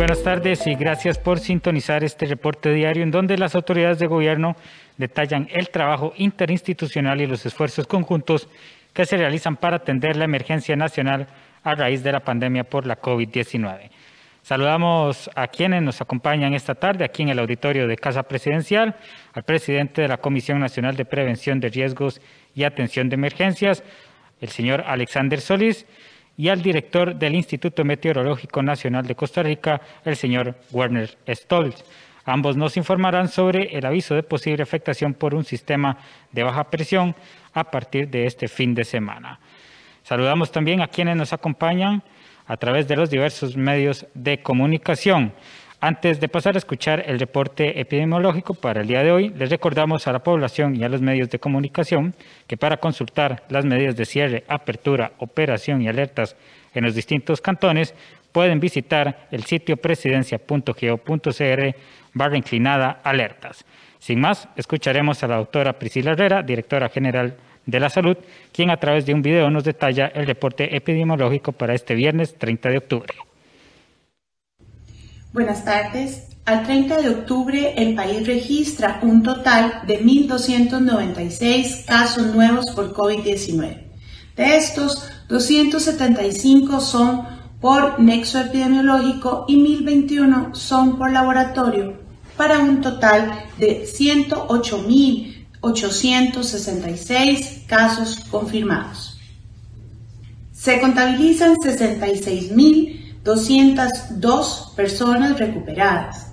Buenas tardes y gracias por sintonizar este reporte diario en donde las autoridades de gobierno detallan el trabajo interinstitucional y los esfuerzos conjuntos que se realizan para atender la emergencia nacional a raíz de la pandemia por la COVID-19. Saludamos a quienes nos acompañan esta tarde aquí en el auditorio de Casa Presidencial, al presidente de la Comisión Nacional de Prevención de Riesgos y Atención de Emergencias, el señor Alexander Solís, y al director del Instituto Meteorológico Nacional de Costa Rica, el señor Werner Stolz. Ambos nos informarán sobre el aviso de posible afectación por un sistema de baja presión a partir de este fin de semana. Saludamos también a quienes nos acompañan a través de los diversos medios de comunicación. Antes de pasar a escuchar el reporte epidemiológico para el día de hoy, les recordamos a la población y a los medios de comunicación que para consultar las medidas de cierre, apertura, operación y alertas en los distintos cantones, pueden visitar el sitio presidencia.go.cr barra inclinada alertas. Sin más, escucharemos a la doctora Priscila Herrera, directora general de la Salud, quien a través de un video nos detalla el reporte epidemiológico para este viernes 30 de octubre. Buenas tardes. Al 30 de octubre, el país registra un total de 1.296 casos nuevos por COVID-19. De estos, 275 son por nexo epidemiológico y 1.021 son por laboratorio, para un total de 108.866 casos confirmados. Se contabilizan 66.000 202 personas recuperadas.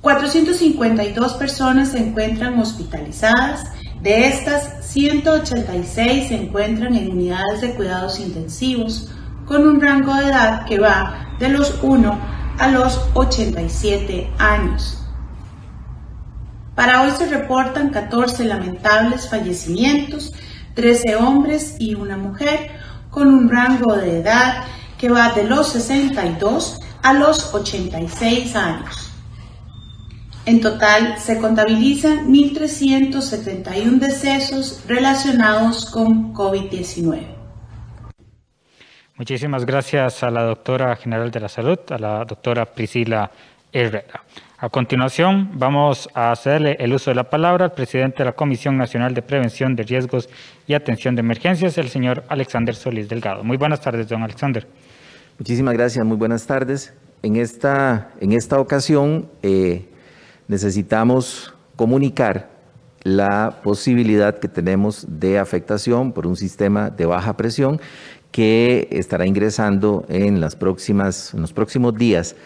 452 personas se encuentran hospitalizadas, de estas 186 se encuentran en unidades de cuidados intensivos con un rango de edad que va de los 1 a los 87 años. Para hoy se reportan 14 lamentables fallecimientos, 13 hombres y una mujer con un rango de edad que va de los 62 a los 86 años. En total se contabilizan 1.371 decesos relacionados con COVID-19. Muchísimas gracias a la doctora general de la salud, a la doctora Priscila Herrera. A continuación, vamos a hacerle el uso de la palabra al presidente de la Comisión Nacional de Prevención de Riesgos y Atención de Emergencias, el señor Alexander Solís Delgado. Muy buenas tardes, don Alexander. Muchísimas gracias, muy buenas tardes. En esta, en esta ocasión eh, necesitamos comunicar la posibilidad que tenemos de afectación por un sistema de baja presión que estará ingresando en, las próximas, en los próximos días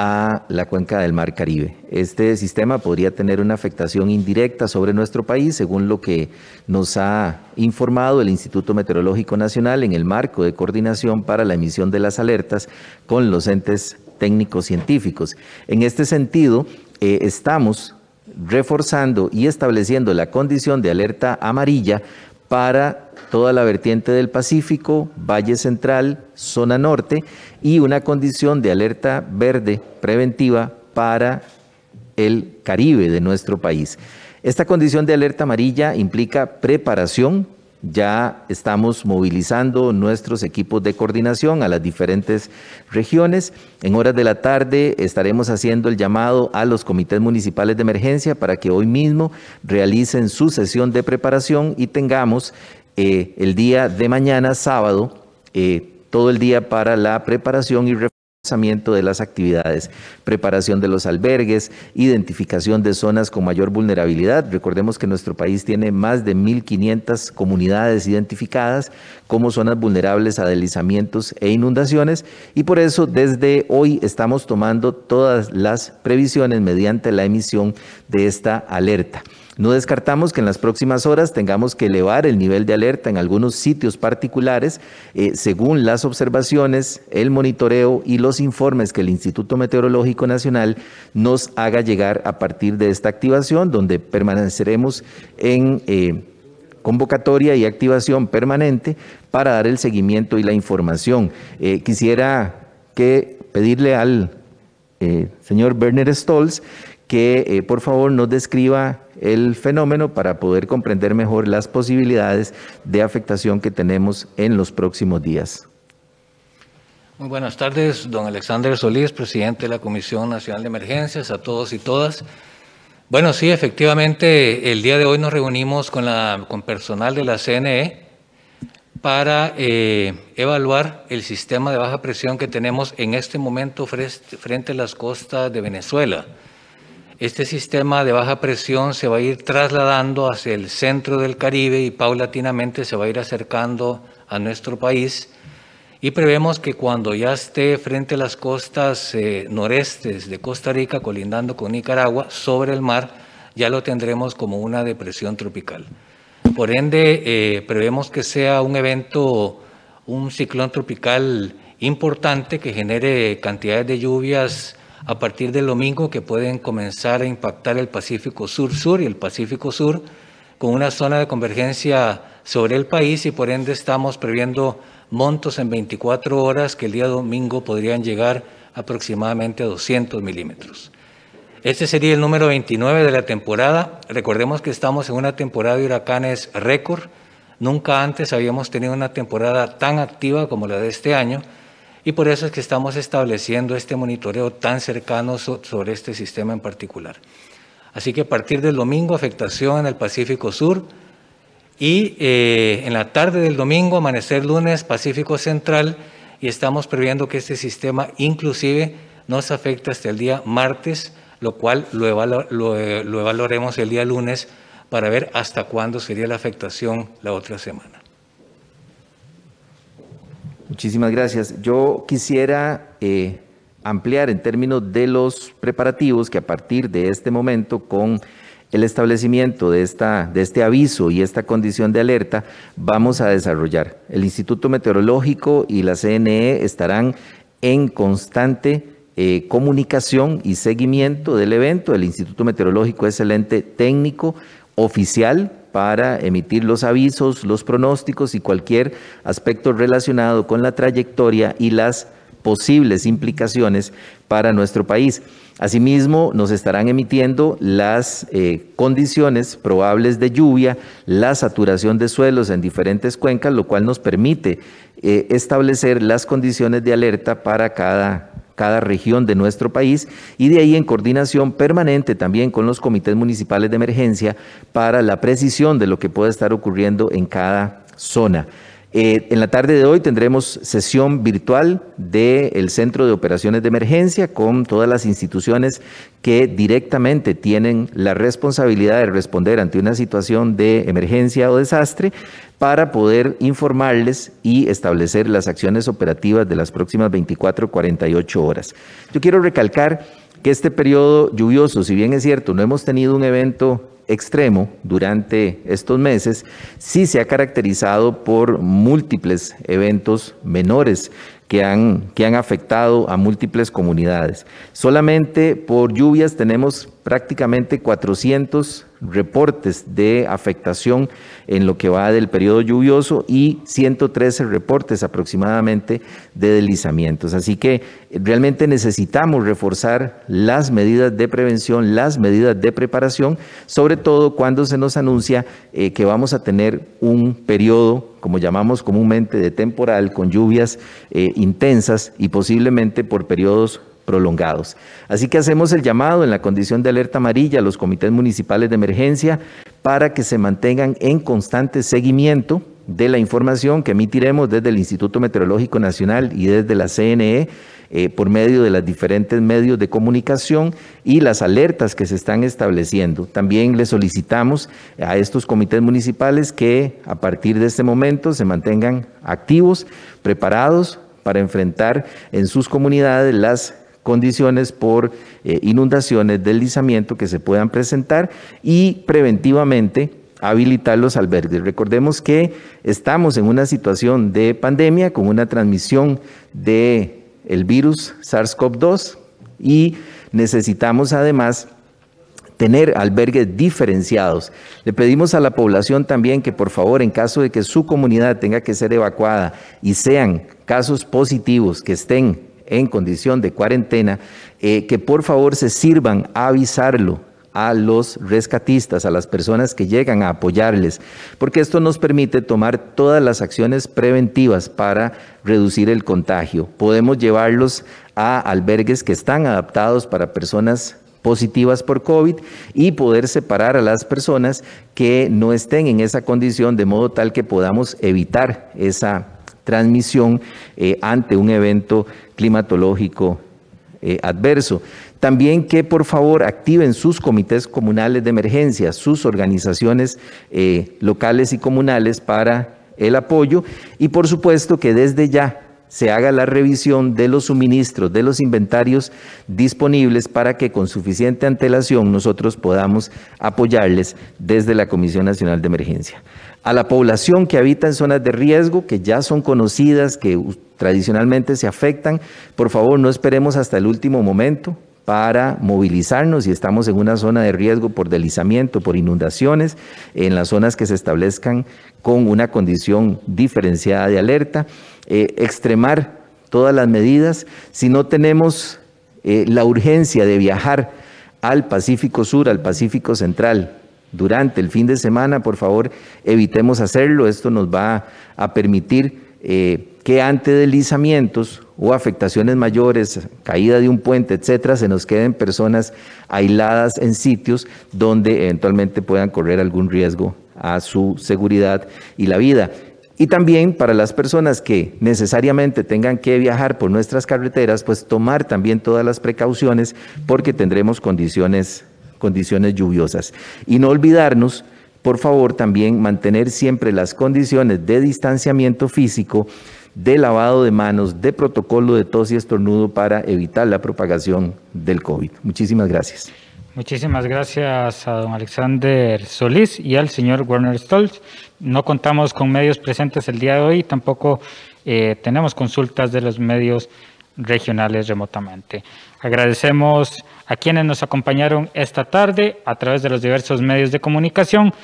a la cuenca del Mar Caribe. Este sistema podría tener una afectación indirecta sobre nuestro país, según lo que nos ha informado el Instituto Meteorológico Nacional en el marco de coordinación para la emisión de las alertas con los entes técnicos científicos. En este sentido, eh, estamos reforzando y estableciendo la condición de alerta amarilla para toda la vertiente del Pacífico, Valle Central, zona norte y una condición de alerta verde preventiva para el Caribe de nuestro país. Esta condición de alerta amarilla implica preparación ya estamos movilizando nuestros equipos de coordinación a las diferentes regiones. En horas de la tarde estaremos haciendo el llamado a los comités municipales de emergencia para que hoy mismo realicen su sesión de preparación y tengamos eh, el día de mañana, sábado, eh, todo el día para la preparación y de las actividades, preparación de los albergues, identificación de zonas con mayor vulnerabilidad. Recordemos que nuestro país tiene más de 1.500 comunidades identificadas como zonas vulnerables a deslizamientos e inundaciones y por eso desde hoy estamos tomando todas las previsiones mediante la emisión de esta alerta. No descartamos que en las próximas horas tengamos que elevar el nivel de alerta en algunos sitios particulares eh, según las observaciones, el monitoreo y los informes que el Instituto Meteorológico Nacional nos haga llegar a partir de esta activación, donde permaneceremos en... Eh, convocatoria y activación permanente para dar el seguimiento y la información. Eh, quisiera que pedirle al señor Werner Stolz que por favor nos describa el fenómeno para poder comprender mejor las posibilidades de afectación que tenemos en los próximos días. Muy buenas tardes, don Alexander Solís, presidente de la Comisión Nacional de Emergencias, a todos y todas. Bueno, sí, efectivamente, el día de hoy nos reunimos con personal de la CNE para eh, evaluar el sistema de baja presión que tenemos en este momento frente a las costas de Venezuela. Este sistema de baja presión se va a ir trasladando hacia el centro del Caribe y paulatinamente se va a ir acercando a nuestro país y prevemos que cuando ya esté frente a las costas eh, norestes de Costa Rica, colindando con Nicaragua, sobre el mar, ya lo tendremos como una depresión tropical. Por ende, eh, prevemos que sea un evento, un ciclón tropical importante que genere cantidades de lluvias a partir del domingo que pueden comenzar a impactar el Pacífico Sur-Sur y el Pacífico Sur con una zona de convergencia sobre el país y por ende estamos previendo montos en 24 horas que el día domingo podrían llegar aproximadamente a 200 milímetros. Este sería el número 29 de la temporada. Recordemos que estamos en una temporada de huracanes récord. Nunca antes habíamos tenido una temporada tan activa como la de este año y por eso es que estamos estableciendo este monitoreo tan cercano sobre este sistema en particular. Así que a partir del domingo, afectación en el Pacífico Sur, y eh, en la tarde del domingo, amanecer lunes, Pacífico Central, y estamos previendo que este sistema inclusive nos afecta hasta el día martes, lo cual lo, eh, lo evaluaremos el día lunes para ver hasta cuándo sería la afectación la otra semana. Muchísimas gracias. Yo quisiera eh, ampliar en términos de los preparativos que a partir de este momento con el establecimiento de, esta, de este aviso y esta condición de alerta vamos a desarrollar. El Instituto Meteorológico y la CNE estarán en constante eh, comunicación y seguimiento del evento. El Instituto Meteorológico es el ente técnico oficial para emitir los avisos, los pronósticos y cualquier aspecto relacionado con la trayectoria y las posibles implicaciones para nuestro país. Asimismo, nos estarán emitiendo las eh, condiciones probables de lluvia, la saturación de suelos en diferentes cuencas, lo cual nos permite eh, establecer las condiciones de alerta para cada, cada región de nuestro país y de ahí en coordinación permanente también con los comités municipales de emergencia para la precisión de lo que puede estar ocurriendo en cada zona. Eh, en la tarde de hoy tendremos sesión virtual del Centro de Operaciones de Emergencia con todas las instituciones que directamente tienen la responsabilidad de responder ante una situación de emergencia o desastre para poder informarles y establecer las acciones operativas de las próximas 24 48 horas. Yo quiero recalcar que este periodo lluvioso, si bien es cierto, no hemos tenido un evento extremo durante estos meses sí se ha caracterizado por múltiples eventos menores que han, que han afectado a múltiples comunidades. Solamente por lluvias tenemos prácticamente 400 reportes de afectación en lo que va del periodo lluvioso y 113 reportes aproximadamente de deslizamientos. Así que realmente necesitamos reforzar las medidas de prevención, las medidas de preparación, sobre todo cuando se nos anuncia eh, que vamos a tener un periodo, como llamamos comúnmente, de temporal, con lluvias eh, intensas y posiblemente por periodos prolongados. Así que hacemos el llamado en la condición de alerta amarilla a los comités municipales de emergencia para que se mantengan en constante seguimiento de la información que emitiremos desde el Instituto Meteorológico Nacional y desde la CNE eh, por medio de los diferentes medios de comunicación y las alertas que se están estableciendo. También le solicitamos a estos comités municipales que a partir de este momento se mantengan activos, preparados para enfrentar en sus comunidades las condiciones por eh, inundaciones, deslizamiento que se puedan presentar y preventivamente habilitar los albergues. Recordemos que estamos en una situación de pandemia con una transmisión de virus SARS-CoV-2 y necesitamos además tener albergues diferenciados. Le pedimos a la población también que por favor, en caso de que su comunidad tenga que ser evacuada y sean casos positivos que estén en condición de cuarentena, eh, que por favor se sirvan a avisarlo a los rescatistas, a las personas que llegan a apoyarles, porque esto nos permite tomar todas las acciones preventivas para reducir el contagio. Podemos llevarlos a albergues que están adaptados para personas positivas por COVID y poder separar a las personas que no estén en esa condición de modo tal que podamos evitar esa transmisión eh, ante un evento climatológico eh, adverso. También que por favor activen sus comités comunales de emergencia, sus organizaciones eh, locales y comunales para el apoyo y por supuesto que desde ya se haga la revisión de los suministros, de los inventarios disponibles para que con suficiente antelación nosotros podamos apoyarles desde la Comisión Nacional de Emergencia. A la población que habita en zonas de riesgo, que ya son conocidas, que tradicionalmente se afectan, por favor no esperemos hasta el último momento para movilizarnos si estamos en una zona de riesgo por deslizamiento, por inundaciones, en las zonas que se establezcan con una condición diferenciada de alerta eh, extremar todas las medidas. Si no tenemos eh, la urgencia de viajar al Pacífico Sur, al Pacífico Central, durante el fin de semana, por favor, evitemos hacerlo. Esto nos va a permitir eh, que ante deslizamientos o afectaciones mayores, caída de un puente, etcétera, se nos queden personas aisladas en sitios donde eventualmente puedan correr algún riesgo a su seguridad y la vida. Y también para las personas que necesariamente tengan que viajar por nuestras carreteras, pues tomar también todas las precauciones porque tendremos condiciones, condiciones lluviosas. Y no olvidarnos, por favor, también mantener siempre las condiciones de distanciamiento físico, de lavado de manos, de protocolo de tos y estornudo para evitar la propagación del COVID. Muchísimas gracias. Muchísimas gracias a don Alexander Solís y al señor Werner Stolz. No contamos con medios presentes el día de hoy, tampoco eh, tenemos consultas de los medios regionales remotamente. Agradecemos a quienes nos acompañaron esta tarde a través de los diversos medios de comunicación.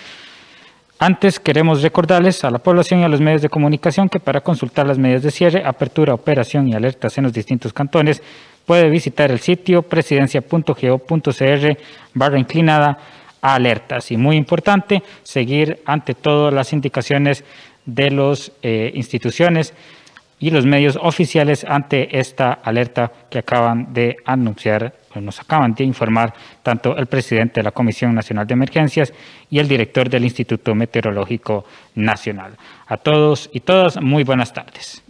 Antes queremos recordarles a la población y a los medios de comunicación que para consultar las medidas de cierre, apertura, operación y alertas en los distintos cantones puede visitar el sitio presidencia.go.cr barra inclinada a alertas. Y muy importante, seguir ante todo las indicaciones de las eh, instituciones y los medios oficiales ante esta alerta que acaban de anunciar, nos acaban de informar tanto el presidente de la Comisión Nacional de Emergencias y el director del Instituto Meteorológico Nacional. A todos y todas, muy buenas tardes.